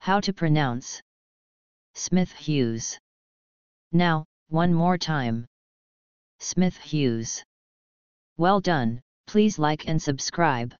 How to pronounce Smith Hughes. Now, one more time. Smith Hughes. Well done, please like and subscribe.